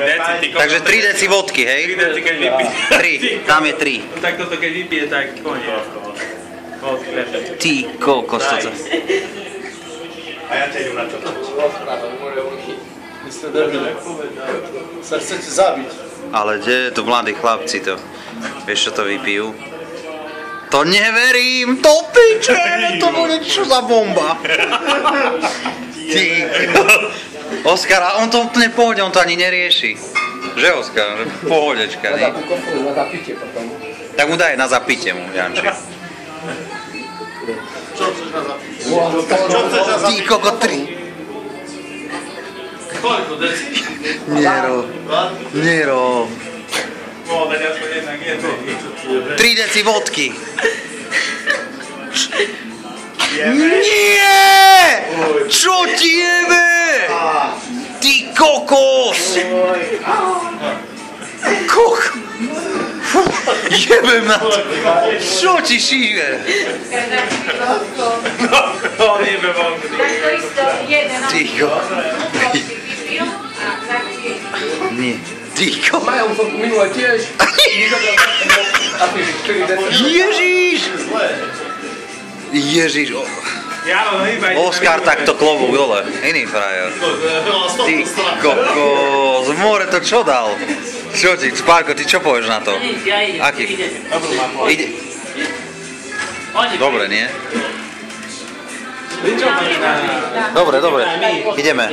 deci, ty kokos. Takže 3 deci vodky, hej? 3 deci, keď vypije. 3, tam je 3. No tak toto keď vypije, tak koniec. Ty kokos, toto. A ja ťa idem na čo. Vy ste debili. Sa chcete zabiť. Ale kde je to mladí chlapci to? Vieš čo to vypijú? To neverím! To piče! To bude čo za bomba! Ty Oskar, a on to úplne pohode, on to ani nerieši. Že Oskar? Že Pohodečka, Na nie? na zapitie potom. Tak mu daj na zapitie mu, Janči. Čo chceš na zapiť? Ty koko, tri. Koľko deci? Nero. Nero. Bolo dať aspoň jednak jedno. Tri deci vodky. Nie! Čo ti jebe? Ty kokos! Kok... Fú, Jebem na to. Čo ti šíbe? To niebe vonku. Tak to isto jeden Ty kokos. vypil a začne. Nie. Ty kokos. Majú som minule tiež. A ty 4 deci. Ježiš! Ježiš. o- Ja, no iba Oskar takto klobúk dole. Iný frajer. Ty kokos. More to čo dal? Čo ti, Spárko, ty čo povieš na to? Aký? Ide. Dobre, nie? Dobre, dobre. Ideme.